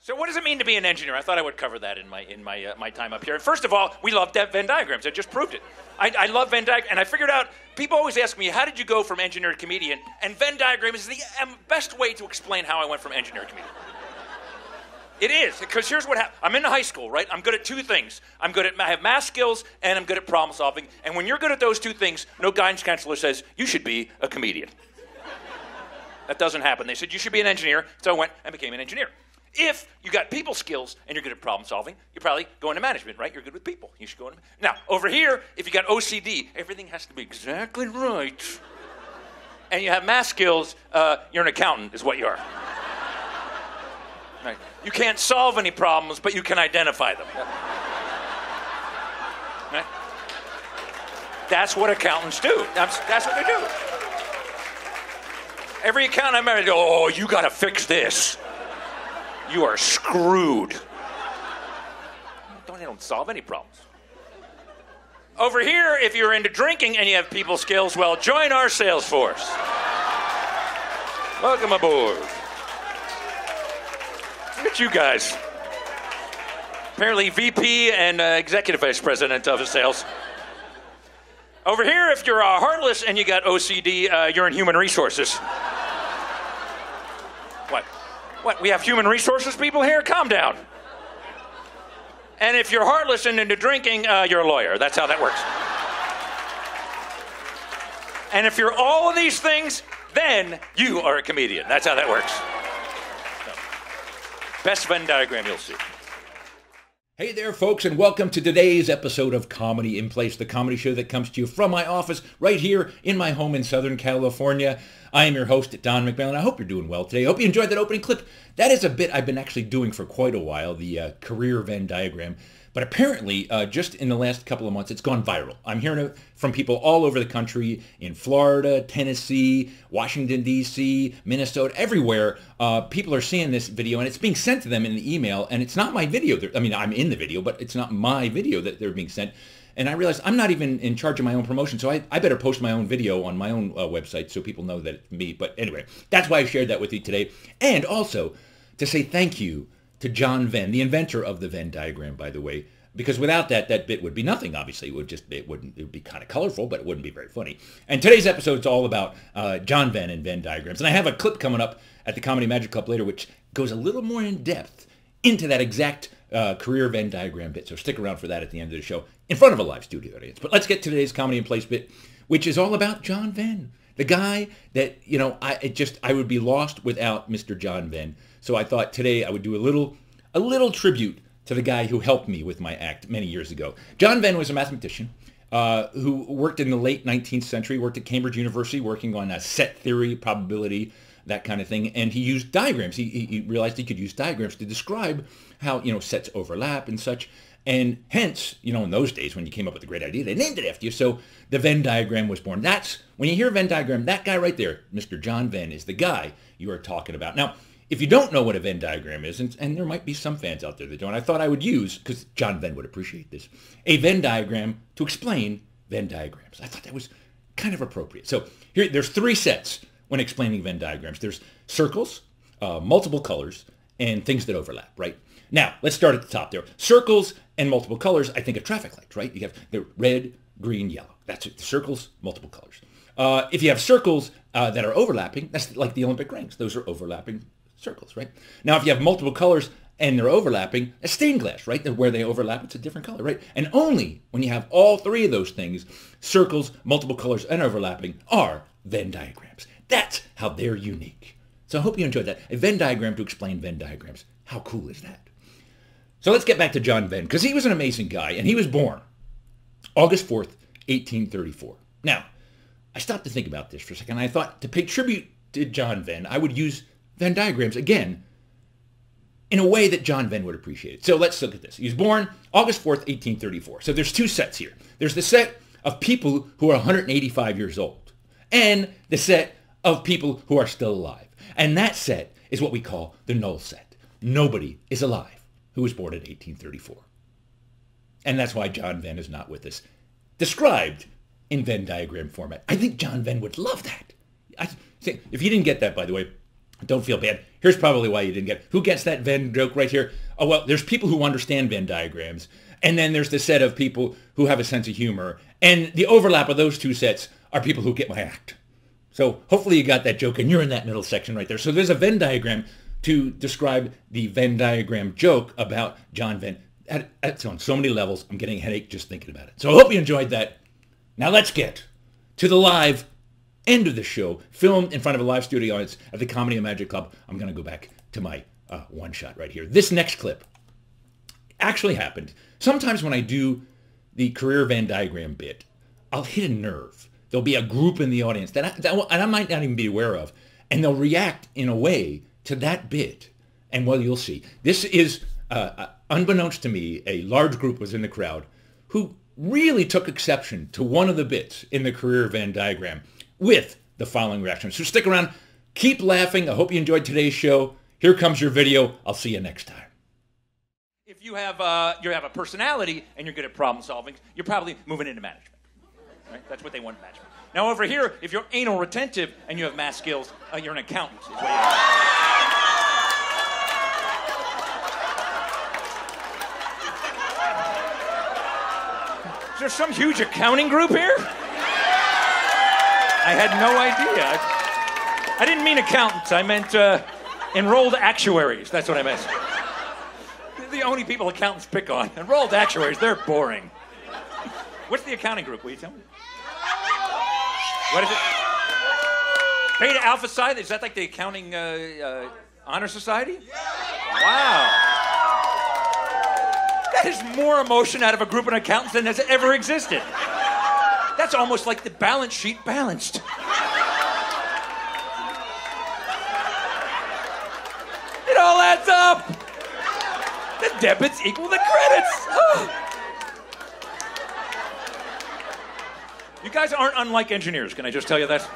So what does it mean to be an engineer? I thought I would cover that in my in my uh, my time up here. First of all, we love Venn diagrams. I just proved it. I, I love Venn diagrams, and I figured out. People always ask me, "How did you go from engineer to comedian?" And Venn diagram is the um, best way to explain how I went from engineer to comedian. It is because here's what happened. I'm in high school, right? I'm good at two things. I'm good at I have math skills and I'm good at problem solving. And when you're good at those two things, no guidance counselor says you should be a comedian. that doesn't happen. They said you should be an engineer, so I went and became an engineer. If you got people skills and you're good at problem solving, you're probably going to management, right? You're good with people. You should go into now over here. If you got OCD, everything has to be exactly right. And you have math skills, uh, you're an accountant, is what you are. Right. You can't solve any problems, but you can identify them. Right? That's what accountants do. That's, that's what they do. Every accountant I met, oh, you got to fix this. You are screwed. Don't, don't solve any problems. Over here, if you're into drinking and you have people skills, well, join our sales force. Welcome aboard. Look at you guys. Apparently, VP and uh, Executive Vice President of sales. Over here, if you're uh, heartless and you got OCD, uh, you're in human resources. What? We have human resources people here? Calm down. And if you're heartless and into drinking, uh, you're a lawyer. That's how that works. And if you're all of these things, then you are a comedian. That's how that works. Best Venn diagram you'll see. Hey there, folks, and welcome to today's episode of Comedy in Place, the comedy show that comes to you from my office right here in my home in Southern California. I am your host, Don McMillan. I hope you're doing well today. I hope you enjoyed that opening clip. That is a bit I've been actually doing for quite a while, the uh, career Venn diagram. But apparently, uh, just in the last couple of months, it's gone viral. I'm hearing it from people all over the country in Florida, Tennessee, Washington, D.C., Minnesota, everywhere. Uh, people are seeing this video and it's being sent to them in the email. And it's not my video. I mean, I'm in the video, but it's not my video that they're being sent. And I realized I'm not even in charge of my own promotion, so I, I better post my own video on my own uh, website so people know that it's me. But anyway, that's why I shared that with you today. And also to say thank you to John Venn, the inventor of the Venn diagram, by the way, because without that, that bit would be nothing. Obviously, it would just it wouldn't it would be kind of colorful, but it wouldn't be very funny. And today's episode is all about uh, John Venn and Venn diagrams. And I have a clip coming up at the Comedy Magic Club later, which goes a little more in depth into that exact uh, career Venn diagram bit. So stick around for that at the end of the show in front of a live studio audience. But let's get to today's Comedy in Place bit, which is all about John Venn. The guy that, you know, I just I would be lost without Mr. John Venn. So I thought today I would do a little a little tribute to the guy who helped me with my act many years ago. John Venn was a mathematician uh, who worked in the late 19th century, worked at Cambridge University working on uh, set theory, probability, that kind of thing. And he used diagrams. He, he realized he could use diagrams to describe how, you know, sets overlap and such. And hence, you know, in those days when you came up with a great idea, they named it after you. So the Venn diagram was born. That's, when you hear Venn diagram, that guy right there, Mr. John Venn, is the guy you are talking about. Now, if you don't know what a Venn diagram is, and, and there might be some fans out there that don't, I thought I would use, because John Venn would appreciate this, a Venn diagram to explain Venn diagrams. I thought that was kind of appropriate. So here, there's three sets when explaining Venn diagrams. There's circles, uh, multiple colors, and things that overlap, right? Now, let's start at the top there. Circles and multiple colors, I think of traffic lights, right? You have the red, green, yellow. That's it. Circles, multiple colors. Uh, if you have circles uh, that are overlapping, that's like the Olympic rings. Those are overlapping circles, right? Now, if you have multiple colors and they're overlapping, a stained glass, right? Where they overlap, it's a different color, right? And only when you have all three of those things, circles, multiple colors, and overlapping, are Venn diagrams. That's how they're unique. So I hope you enjoyed that. A Venn diagram to explain Venn diagrams. How cool is that? So let's get back to John Venn, because he was an amazing guy, and he was born August 4th, 1834. Now, I stopped to think about this for a second. I thought to pay tribute to John Venn, I would use Venn diagrams again in a way that John Venn would appreciate. So let's look at this. He was born August 4th, 1834. So there's two sets here. There's the set of people who are 185 years old and the set of people who are still alive. And that set is what we call the null set. Nobody is alive who was born in 1834. And that's why John Venn is not with us. Described in Venn diagram format. I think John Venn would love that. I, if you didn't get that, by the way, Don't feel bad. Here's probably why you didn't get it. Who gets that Venn joke right here? Oh, well, there's people who understand Venn diagrams. And then there's the set of people who have a sense of humor. And the overlap of those two sets are people who get my act. So hopefully you got that joke and you're in that middle section right there. So there's a Venn diagram to describe the Venn diagram joke about John Venn. That's on so many levels. I'm getting a headache just thinking about it. So I hope you enjoyed that. Now let's get to the live end of the show, filmed in front of a live studio audience at the Comedy and Magic Club. I'm going to go back to my uh, one shot right here. This next clip actually happened. Sometimes when I do the career Venn diagram bit, I'll hit a nerve. There'll be a group in the audience that I, that I might not even be aware of, and they'll react in a way to that bit. And well, you'll see. This is, uh, uh unbeknownst to me, a large group was in the crowd who really took exception to one of the bits in the career Venn diagram with the following reaction. So stick around. Keep laughing. I hope you enjoyed today's show. Here comes your video. I'll see you next time. If you have, uh, you have a personality and you're good at problem solving, you're probably moving into management. Right? That's what they want in management. Now over here, if you're anal retentive and you have math skills, uh, you're an accountant. Is there some huge accounting group here? I had no idea. I, I didn't mean accountants. I meant uh, enrolled actuaries. That's what I meant. the only people accountants pick on. Enrolled actuaries, they're boring. What's the accounting group? Will you tell me? What is it? Beta Alpha Psi? Is that like the accounting uh, uh, honor society? Wow. That is more emotion out of a group of accountants than has ever existed. That's almost like the balance sheet balanced. It all adds up. The debits equal the credits. Oh. You guys aren't unlike engineers, can I just tell you that?